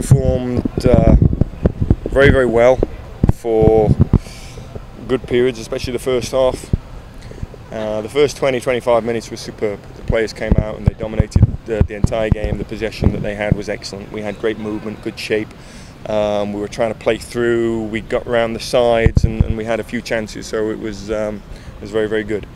Performed uh, very, very well for good periods, especially the first half. Uh, the first 20-25 minutes was superb. The players came out and they dominated the, the, entire game. The possession that they had was excellent. We had great movement, good shape. Um, we were trying to play through. We got around the sides and, and, we had a few chances, so it was um, it was very very good.